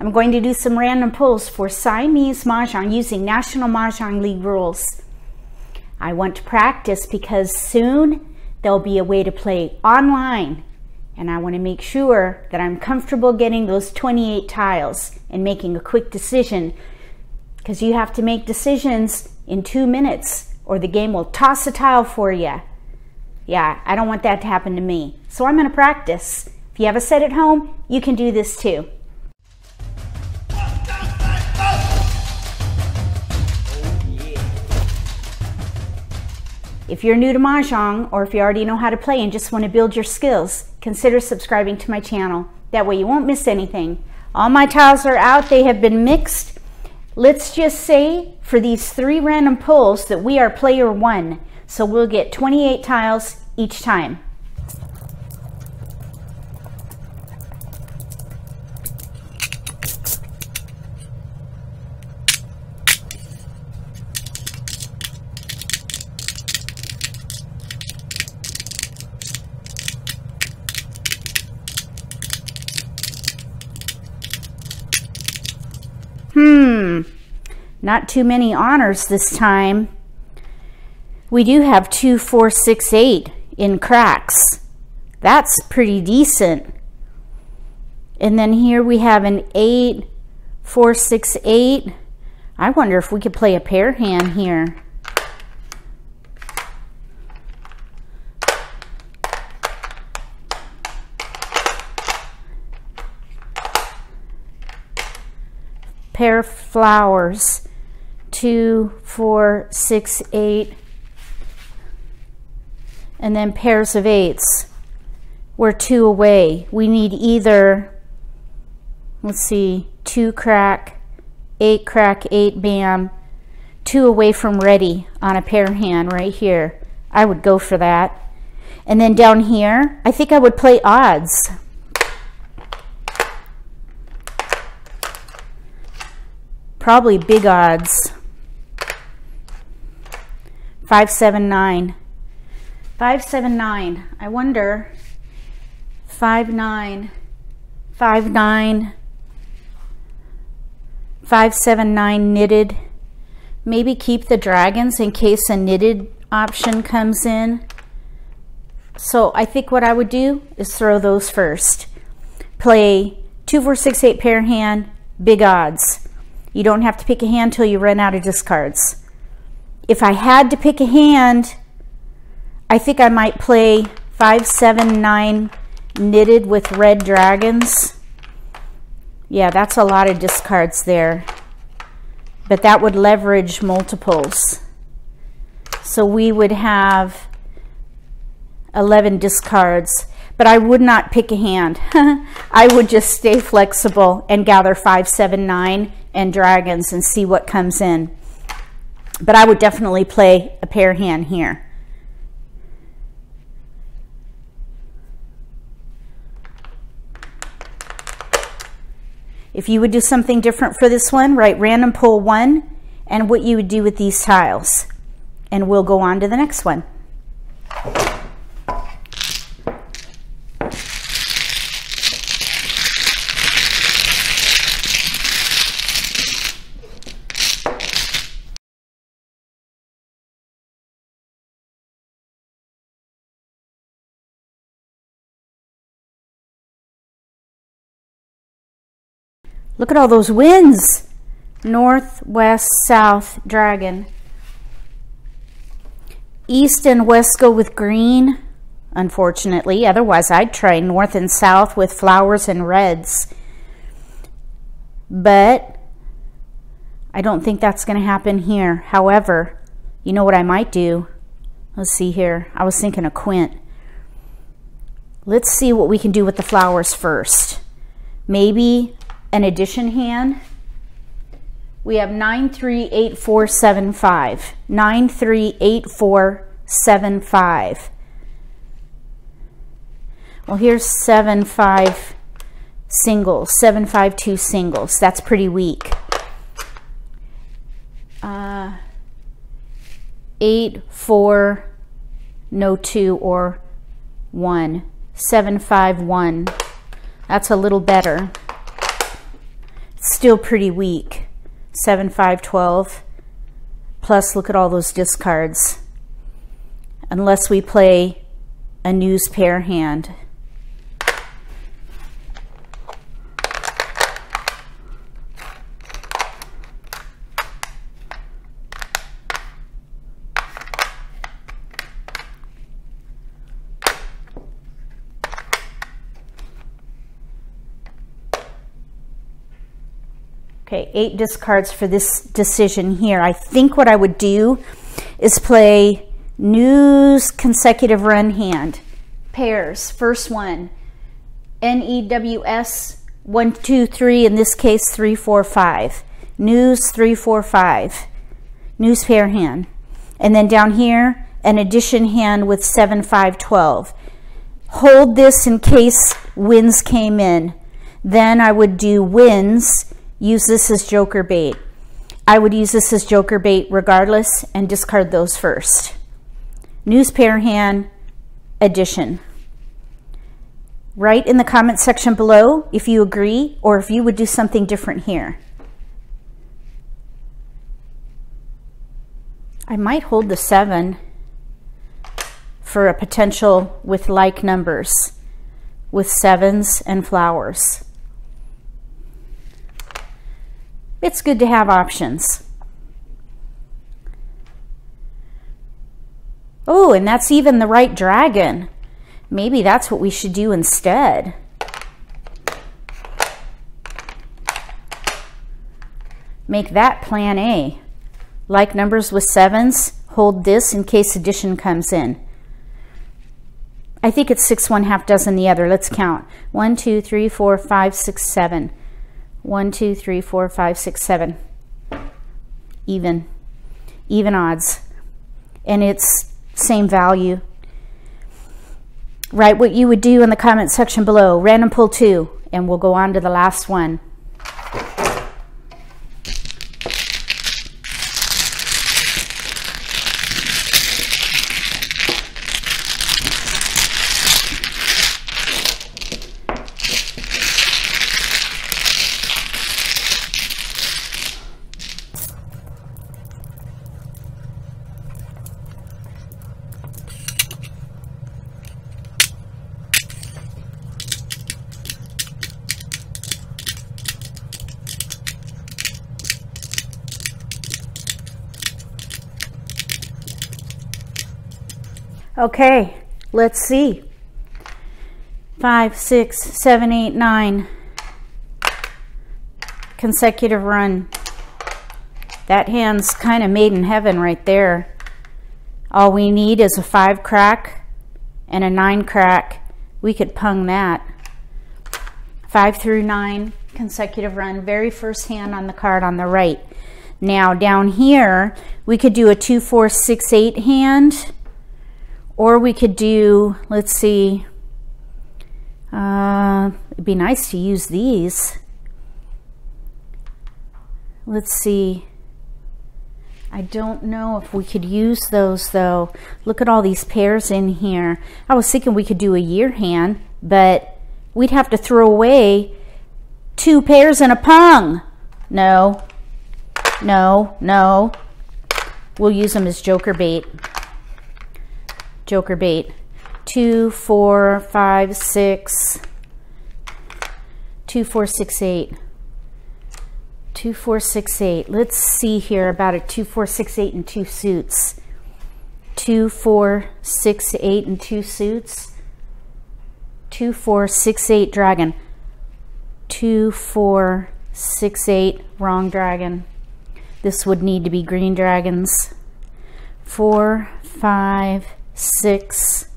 I'm going to do some random pulls for Siamese Mahjong using National Mah Jongg League rules. I want to practice because soon there'll be a way to play online and I want to make sure that I'm comfortable getting those 28 tiles and making a quick decision because you have to make decisions in two minutes or the game will toss a tile for you. Yeah, I don't want that to happen to me. So I'm going to practice. If you have a set at home, you can do this too. If you're new to Mahjong or if you already know how to play and just want to build your skills, consider subscribing to my channel. That way you won't miss anything. All my tiles are out. They have been mixed. Let's just say for these three random pulls that we are player one. So we'll get 28 tiles each time. Hmm, not too many honors this time. We do have two, four, six, eight in cracks. That's pretty decent. And then here we have an eight, four, six, eight. I wonder if we could play a pair hand here. Pair of flowers, two, four, six, eight, and then pairs of eights. We're two away. We need either, let's see, two crack, eight crack, eight bam, two away from ready on a pair hand right here. I would go for that. And then down here, I think I would play odds. Probably big odds. 579. 579. I wonder. 59. 59. 579 knitted. Maybe keep the dragons in case a knitted option comes in. So I think what I would do is throw those first. Play 2, 4, 6, 8 pair hand, big odds. You don't have to pick a hand till you run out of discards. If I had to pick a hand, I think I might play 579 knitted with red dragons. Yeah, that's a lot of discards there. But that would leverage multiples. So we would have 11 discards. But I would not pick a hand. I would just stay flexible and gather 579 and dragons and see what comes in. But I would definitely play a pair hand here. If you would do something different for this one, write random pull one and what you would do with these tiles. And we'll go on to the next one. Look at all those winds. North, west, south, dragon. East and west go with green, unfortunately. Otherwise, I'd try north and south with flowers and reds. But I don't think that's going to happen here. However, you know what I might do? Let's see here. I was thinking a quint. Let's see what we can do with the flowers first. Maybe an addition hand, we have 938475. 938475. Well, here's 75 singles, 752 singles. That's pretty weak. Uh, 8, 4, no 2 or 1. 751. That's a little better. Still pretty weak. 7, 5, 12. Plus, look at all those discards. Unless we play a news pair hand. Okay, eight discards for this decision here. I think what I would do is play news consecutive run hand. Pairs, first one, N-E-W-S, one, two, three, in this case, three, four, five. News, three, four, five. News pair hand. And then down here, an addition hand with seven, five, twelve. Hold this in case wins came in. Then I would do wins use this as joker bait. I would use this as joker bait regardless and discard those first. News pair hand addition. Write in the comment section below if you agree or if you would do something different here. I might hold the seven for a potential with like numbers with sevens and flowers. It's good to have options. Oh, and that's even the right dragon. Maybe that's what we should do instead. Make that plan A. Like numbers with sevens, hold this in case addition comes in. I think it's six one half dozen the other. Let's count. One, two, three, four, five, six, seven. One, two, three, four, five, six, seven. Even. Even odds. And it's same value. Write what you would do in the comment section below. Random pull two. And we'll go on to the last one. Okay, let's see. Five, six, seven, eight, nine. Consecutive run. That hand's kind of made in heaven right there. All we need is a five crack and a nine crack. We could pung that. Five through nine, consecutive run. Very first hand on the card on the right. Now down here, we could do a two, four, six, eight hand or we could do, let's see, uh, it'd be nice to use these. Let's see. I don't know if we could use those though. Look at all these pairs in here. I was thinking we could do a year hand, but we'd have to throw away two pairs and a pung. No, no, no. We'll use them as joker bait joker bait. Two, four, five, six, two, four, six, eight. Two, four, six, eight. Let's see here about a two, four, six, eight and two suits. Two, four, six, eight and two suits. Two, four, six, eight dragon. Two, four, six, eight, wrong dragon. This would need to be green dragons. Four, five, six.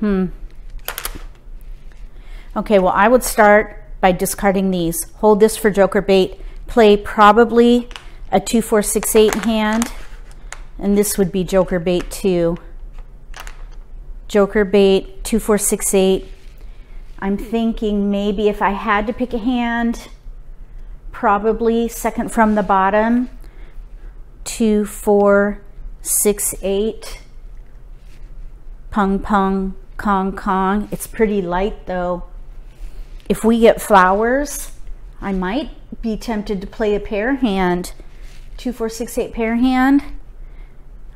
Hmm. Okay, well, I would start by discarding these. Hold this for joker bait. Play probably a two, four, six, eight hand. And this would be joker bait two. Joker bait, two, four, six, eight. I'm thinking maybe if I had to pick a hand, probably second from the bottom, two, four, six, eight. Pung pung, kong kong. It's pretty light though. if we get flowers, I might be tempted to play a pair hand, two, four, six, eight pair hand.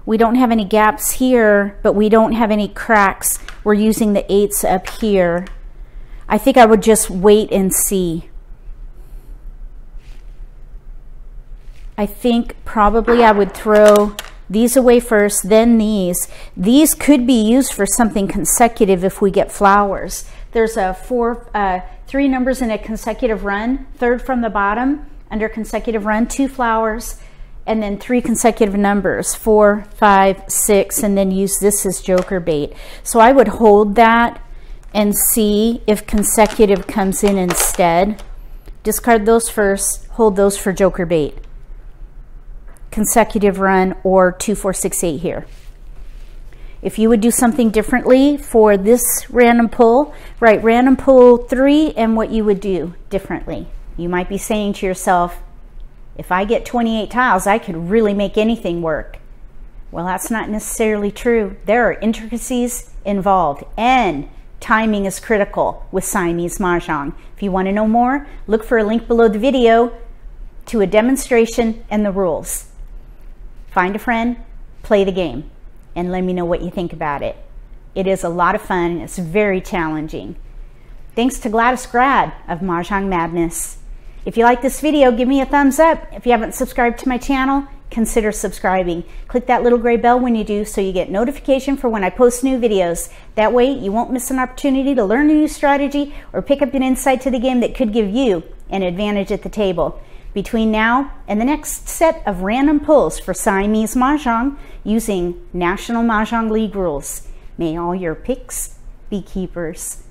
We don't have any gaps here, but we don't have any cracks. We're using the eights up here. I think I would just wait and see. I think probably I would throw these away first, then these. These could be used for something consecutive if we get flowers. There's a four, uh, three numbers in a consecutive run, third from the bottom, under consecutive run, two flowers, and then three consecutive numbers, four, five, six, and then use this as joker bait. So I would hold that and see if consecutive comes in instead. Discard those first, hold those for joker bait consecutive run or 2468 here. If you would do something differently for this random pull, write random pull three and what you would do differently. You might be saying to yourself, if I get 28 tiles, I could really make anything work. Well, that's not necessarily true. There are intricacies involved and timing is critical with Siamese Mahjong. If you want to know more, look for a link below the video to a demonstration and the rules. Find a friend, play the game, and let me know what you think about it. It is a lot of fun. It's very challenging. Thanks to Gladys Grad of Mahjong Madness. If you like this video, give me a thumbs up. If you haven't subscribed to my channel, consider subscribing. Click that little gray bell when you do so you get notification for when I post new videos. That way you won't miss an opportunity to learn a new strategy or pick up an insight to the game that could give you an advantage at the table between now and the next set of random pulls for Siamese Mahjong using National Mah Jongg League rules. May all your picks be keepers.